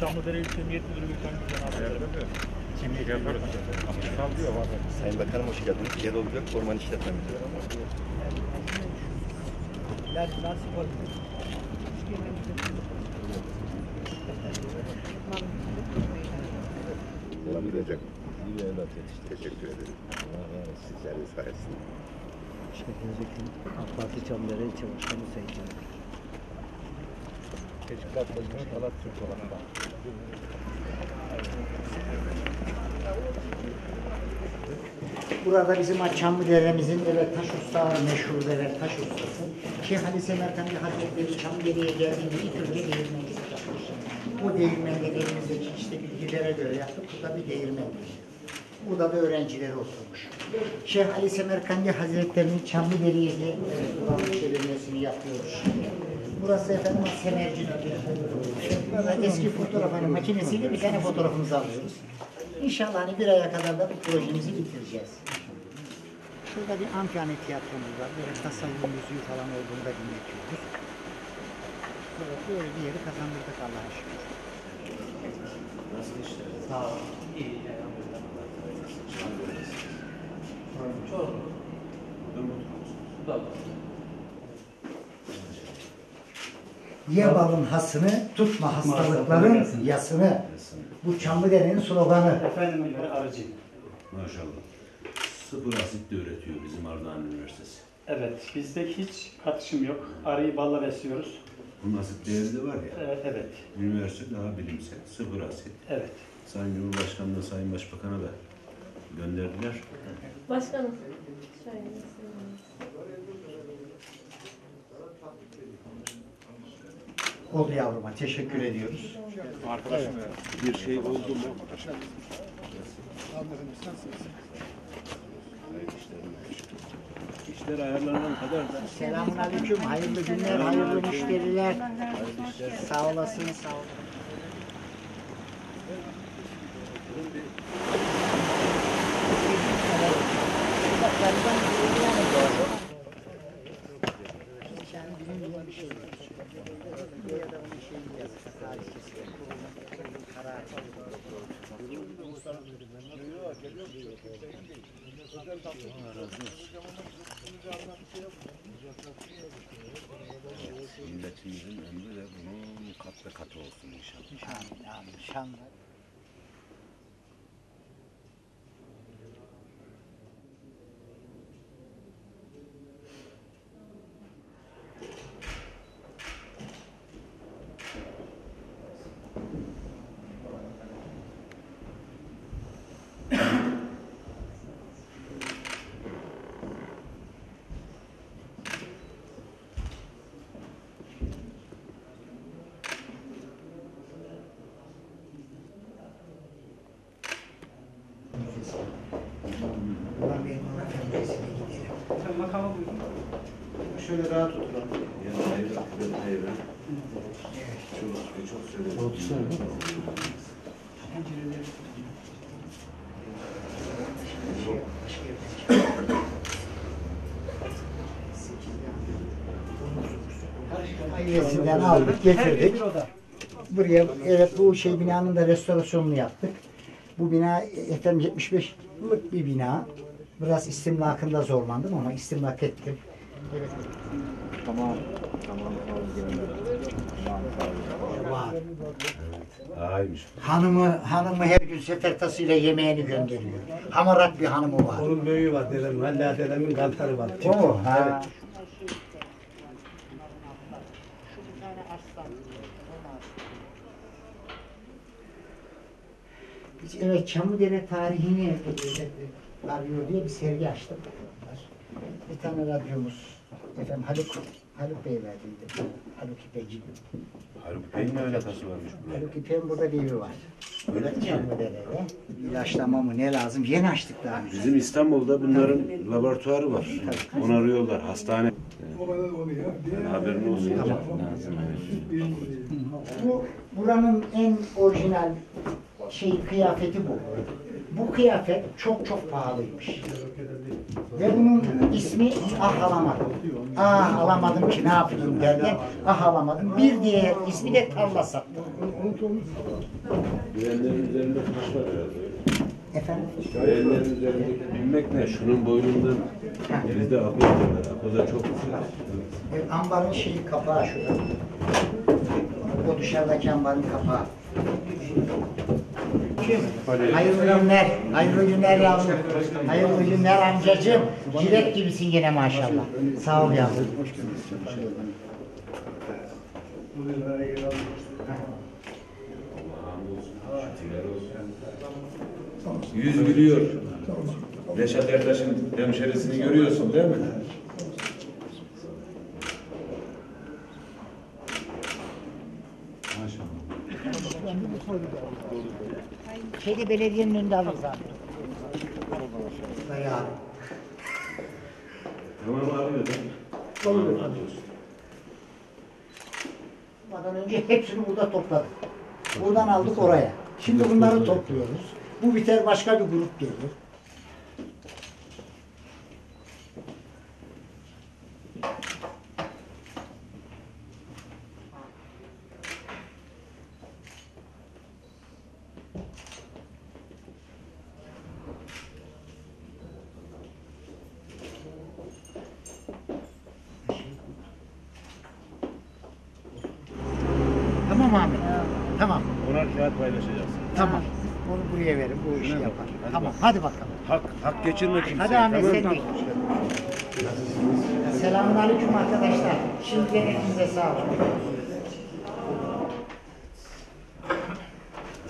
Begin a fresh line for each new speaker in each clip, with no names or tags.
Çamlıdere İlçe Emniyet Müdürü Gökhan Güzel abi.
Yaparız. Sallıyor var.
Sayın Bakanım hoş geldiniz. Şenol Gök, Orman İşletme Müdürü. Selam edecek. İyi evlat yetişti. Teşekkür ederim. Sizlerin sayesinde.
Şehrimizin AK Parti Çamdere İlçe Başkanı Sayın Can.
Teşkilat Başkanı Talat Türk olanı da.
Burada bizim Çamlıdere'mizin evet taş ustağı meşhur evet taş ustası. Şeyh Ali Semerkandi Hazretleri Çamlıdere'ye geldiğinde ilk önce değirmencilik yapmış. Bu değirmende elimizdeki işte bilgilere göre yaptık. Bu da bir değirmen. Burada da öğrencileri oturmuş. Şeyh Ali Semerkandi Hazretleri'nin Çamlıdere'ye buranın çevirmesini yapıyoruz. Burası efendim Semercin Burada eski fotoğraf hani makinesiyle bir tane fotoğrafımızı alıyoruz. İnşallah hani bir aya kadar da bu projemizi bitireceğiz. Şurada bir amfiyane tiyatromuz var. Böyle tasavvur müziği falan olduğunda dinletiyoruz. Böyle, böyle bir yeri kazandırdık Allah'a şükür. Nasıl işler? Sağ olun. İyi. Ye balın hasını, tutma hastalıkların yasını. Bu Çamlıdere'nin sloganı.
Efendime göre arıcı.
Maşallah. Sıfır asit de üretiyor bizim Ardahan Üniversitesi.
Evet, bizde hiç katışım yok. Arıyı balla besliyoruz.
Bunun asit değeri de var ya.
Evet, evet,
Üniversite daha bilimsel. Sıfır asit.
evet.
Sayın Cumhurbaşkanı'na, Sayın Başbakan'a da gönderdiler.
Başkanım. Şöyle
Oldu yavruma. Teşekkür ediyoruz.
Arkadaşım bir şey oldu mu?
İşler ayarlanan kadar da
Selamun aleyküm. Hayırlı günler, hayırlı müşteriler. Sağ olasın, sağ olun. Yani bizim bilen bir şey yok. Ya da onun şeyini yazık, tarihçesi. Karar.
Milletimizin ömrü de bunun kat ve katı olsun inşallah.
Amin, amin. Şanlı. Şöyle rahat oturalım.
Yani hayvan, hayvan, hayvan. Çok, çok söyledim.
Ailesinden aldık, getirdik. Buraya, evet bu şey binanın da restorasyonunu yaptık. Bu bina efendim 75 yıllık bir bina. Biraz istimlakında zorlandım ama istimlak ettim. Evet.
Tamam. Tamam.
Var.
Haymış.
Hanımı, hanımı her gün sefer tasıyla yemeğini gönderiyor. Hamarat bir hanımı var.
Onun büyüğü var dedem. Hala dedemin kantarı var.
O, ha. Biz evet Çamlıdere tarihini e, arıyor diye bir sergi açtık. Bir tane radyomuz. Efendim Haluk, Haluk Bey verdiydi. Haluk İpekçi.
Haluk Bey'in ne alakası varmış buraya?
Haluk İpek'in burada bir evi var.
Öyle mi?
Çamlıdere'de. İlaçlama mı ne lazım? Yeni açtık daha.
Bizim İstanbul'da bunların laboratuvarı var. Onarıyorlar. Hastane. Yani haberin olsun. Lazım evet.
Bu buranın en orijinal şey kıyafeti bu. Bu kıyafet çok çok pahalıymış. Ve bunun ismi ah alamadım. Ah alamadım ki ne yapayım derken ah alamadım. Bir diğer ismi de tarla.
Güvenlerin üzerinde var herhalde.
Efendim?
Güvenlerin üzerindeki bilmek ne? Şunun boynundan bizde akoz derler. Akoza çok güzel.
E, ambarın şeyi kapağı şurada. O dışarıdaki ambarın kapağı. Kim? Hayırlı günler, hayırlı günler yavrum. Hayırlı günler amcacığım. Jilet gibisin gene maşallah. Sağ ol yavrum.
Yüz gülüyor. Reşat Ertaş'ın hemşerisini görüyorsun değil mi?
Şeyde belediyenin önünde alır zaten. Bayağı.
Tamam arıyor değil mi?
Ondan önce hepsini burada topladık. Buradan aldık oraya. Şimdi bunları topluyoruz. Bu biter başka bir grup gelir. Tamam Ahmet. Tamam.
Onar kağıt paylaşacaksın.
Tamam. Onu buraya verin. Bu işi yapar. Tamam. Hadi bakalım.
Hak, hak geçirme kimseye.
Hadi Ahmet
tamam
sen
mı?
de. Selamünaleyküm arkadaşlar. Şimdiden hepinize sağ olun.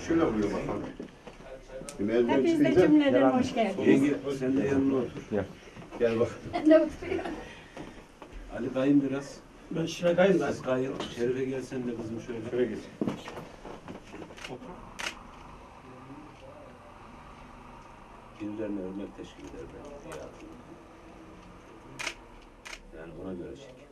Şöyle vuruyor bakalım. Çıkınca
cümleden hoş geldiniz.
Yenge sen de yanına otur.
gel bak.
Ben de oturuyorum.
Ali kayın biraz.
Ben şuraya kayayım da.
Kayın. Şerife gelsen de kızım şöyle. Şöyle geç. Birilerine örnek teşkil eder. belki. Yani ona göre çek.